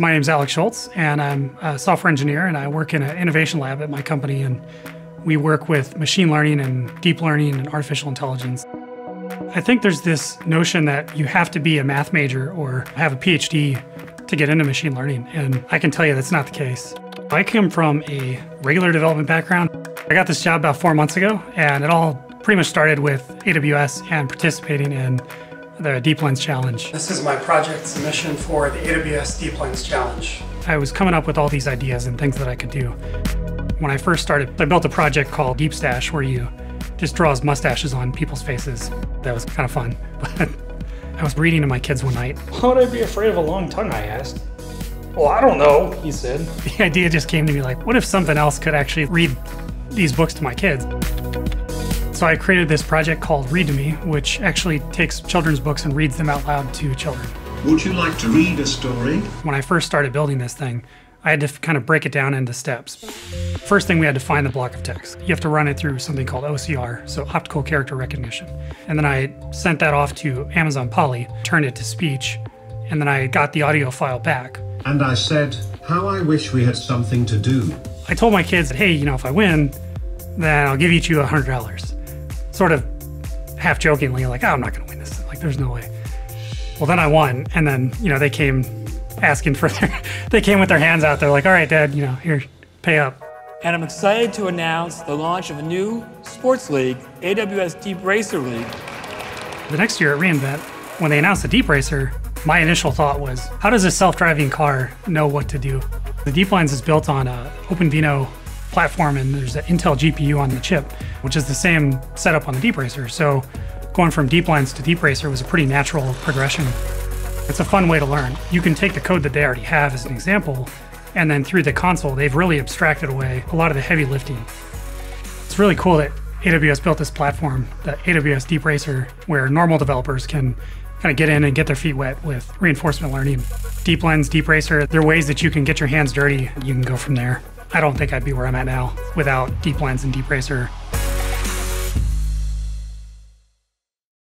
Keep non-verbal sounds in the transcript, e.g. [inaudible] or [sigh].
My name is Alex Schultz, and I'm a software engineer, and I work in an innovation lab at my company, and we work with machine learning and deep learning and artificial intelligence. I think there's this notion that you have to be a math major or have a PhD to get into machine learning, and I can tell you that's not the case. I come from a regular development background. I got this job about four months ago, and it all pretty much started with AWS and participating in the Deep Lens Challenge. This is my project submission for the AWS Deep Lens Challenge. I was coming up with all these ideas and things that I could do. When I first started, I built a project called DeepStash where you just draws mustaches on people's faces. That was kind of fun. But [laughs] I was reading to my kids one night. Why would I be afraid of a long tongue? I asked. Well, I don't know, he said. [laughs] The idea just came to me like, what if something else could actually read these books to my kids? So I created this project called Read to Me, which actually takes children's books and reads them out loud to children. Would you like to read a story? When I first started building this thing, I had to kind of break it down into steps. First thing, we had to find the block of text. You have to run it through something called OCR, so optical character recognition. And then I sent that off to Amazon Polly, turned it to speech, and then I got the audio file back. And I said, How I wish we had something to do. I told my kids that, hey, you know, if I win, then I'll give each you $100 sort of half jokingly, like, oh, I'm not going to win this. Like, there's no way. Well, then I won. And then, you know, they came asking for [laughs] their, they came with their hands out. They're like, all right, dad, you know, here, pay up. And I'm excited to announce the launch of a new sports league, AWS Deep Racer League. The next year at reInvent, when they announced the Deep Racer, my initial thought was, how does a self-driving car know what to do? The DeepLens is built on uh, a OpenVINO platform and there's an Intel GPU on the chip, which is the same setup on the Deep Racer. So going from DeepLens to Deep Racer was a pretty natural progression. It's a fun way to learn. You can take the code that they already have as an example, and then through the console, they've really abstracted away a lot of the heavy lifting. It's really cool that AWS built this platform, the AWS Deep Racer, where normal developers can kind of get in and get their feet wet with reinforcement learning. DeepLens, Deep Racer, there are ways that you can get your hands dirty. You can go from there. I don't think I'd be where I'm at now without Deep Lens and Deep Racer